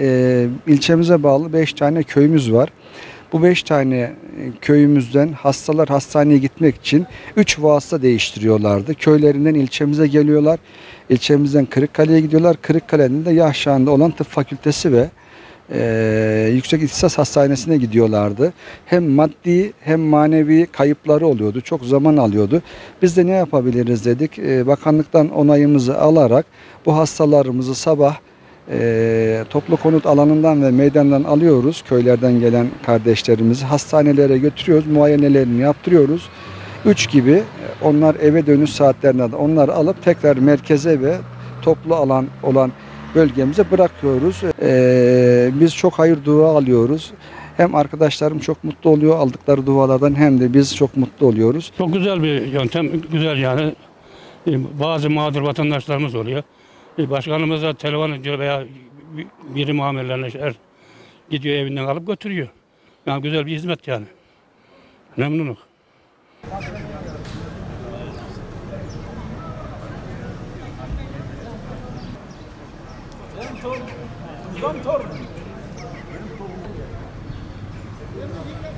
e, ilçemize bağlı 5 tane köyümüz var. Bu 5 tane e, köyümüzden hastalar hastaneye gitmek için 3 vasıta değiştiriyorlardı. Köylerinden ilçemize geliyorlar. İlçemizden Kırıkkale'ye gidiyorlar. Kırıkkale'nin de Yahşan'da olan tıp fakültesi ve e, Yüksek İhtisas Hastanesi'ne gidiyorlardı. Hem maddi hem manevi kayıpları oluyordu. Çok zaman alıyordu. Biz de ne yapabiliriz dedik. E, bakanlıktan onayımızı alarak bu hastalarımızı sabah e, toplu konut alanından ve meydandan alıyoruz. Köylerden gelen kardeşlerimizi hastanelere götürüyoruz. Muayenelerini yaptırıyoruz. 3 gibi e, onlar eve dönüş saatlerinde de onları alıp tekrar merkeze ve toplu alan olan bölgemize bırakıyoruz. Ee, biz çok hayır dua alıyoruz. Hem arkadaşlarım çok mutlu oluyor aldıkları dualardan hem de biz çok mutlu oluyoruz. Çok güzel bir yöntem, güzel yani. E, Bazı mağdur vatandaşlarımız oluyor. Biz başkanımıza telefon ediyor veya biri muamellerine er, gidiyor evinden alıp götürüyor. Yani güzel bir hizmet yani. Memnunum. Benim torunum. Benim torunum. Benim torunum.